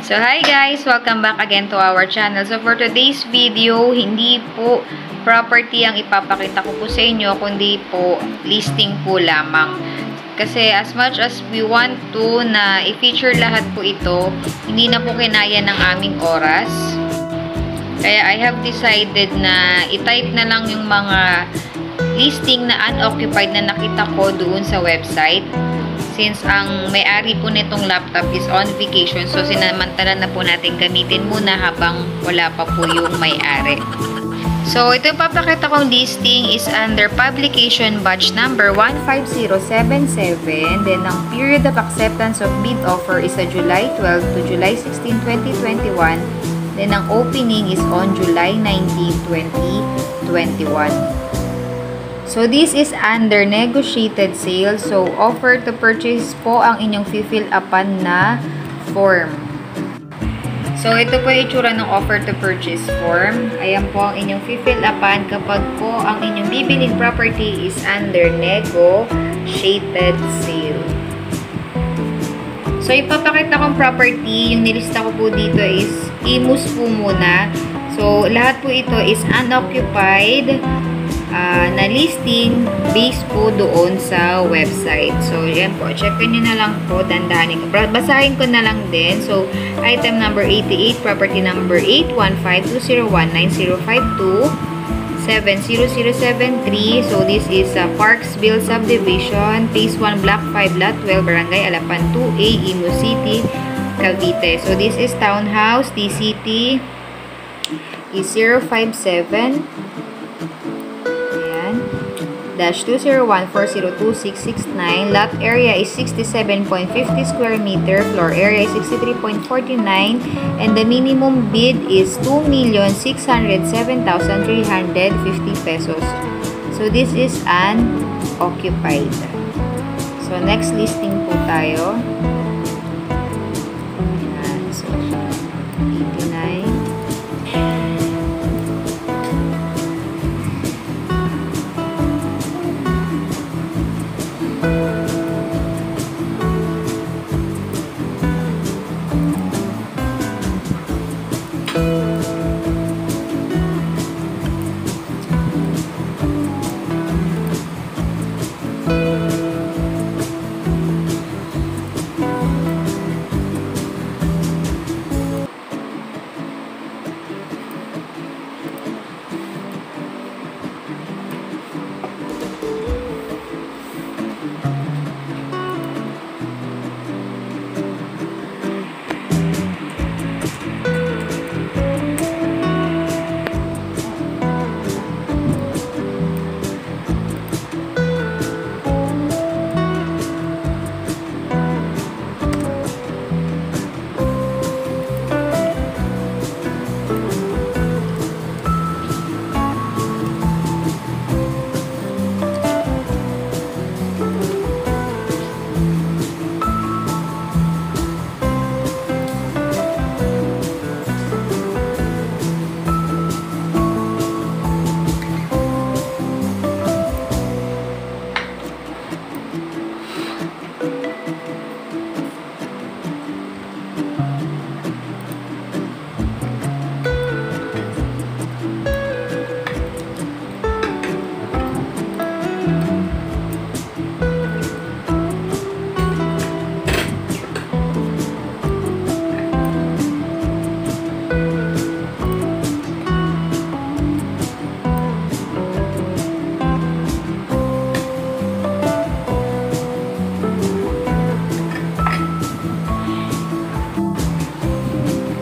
So, hi guys! Welcome back again to our channel. So, for today's video, hindi po property ang ipapakita ko po sa inyo, kundi po listing po lamang. Kasi as much as we want to na i-feature lahat po ito, hindi na po kinaya ng aming oras. Kaya I have decided na i-type na lang yung mga listing na unoccupied na nakita ko doon sa website since ang may-ari po nitong laptop is on vacation, so sinamantala na po natin gamitin muna habang wala pa po yung may-ari. So, ito yung papakita kong listing is under publication batch number 15077. Then, ang period of acceptance of bid offer is sa July 12 to July 16, 2021. Then, ang opening is on July 19, 2021. So, this is under negotiated sale. So, offer to purchase po ang inyong fill upan na form. So, ito po yung itsura ng offer to purchase form. Ayan po ang inyong fill upan kapag po ang inyong bibiling property is under negotiated sale. So, ipapakita kong property, yung nilista ko po dito is imus po muna. So, lahat po ito is unoccupied uh, na listing based po doon sa website. So, yan po. Checkin nyo na lang po. Dandahanin ko. Basahin ko na lang din. So, item number 88, property number 815-201-9052, 70073. So, this is uh, Parksville Subdivision, Phase 1, Block 5, Lot 12, Barangay Alapan 2A, Imo City, Cavite. So, this is Townhouse, TCT is 057 dash 201-402-669. Lot area is 67.50 square meter. Floor area is 63.49. And the minimum bid is 2,607,350 pesos. So, this is an occupied. So, next listing po tayo.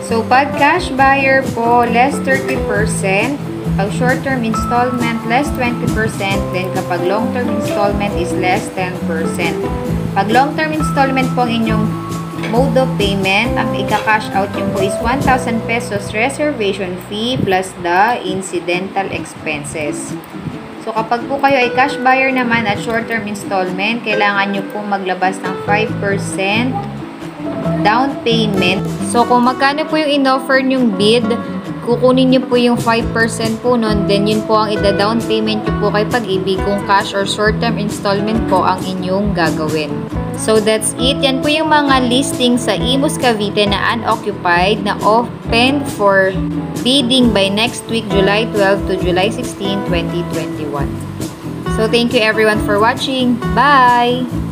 So, pag cash buyer po, less 30%. Pag short-term installment, less 20%. Then, kapag long-term installment is less 10%. Pag long-term installment po ang inyong mode of payment, ang ika-cash out nyo po is 1,000 pesos reservation fee plus the incidental expenses. So, kapag po kayo ay cash buyer naman at short-term installment, kailangan nyo po maglabas ng 5% down payment. So, kung magkano po yung in-offer nyong bid, kukunin nyo po yung 5% po nun, then yun po ang ida-down payment nyo po kay Pag-ibig kung cash or short-term installment po ang inyong gagawin. So that's it. Yan po yung mga listing sa Imus Cavite na unoccupied na open for bidding by next week, July 12 to July 16, 2021. So thank you everyone for watching. Bye!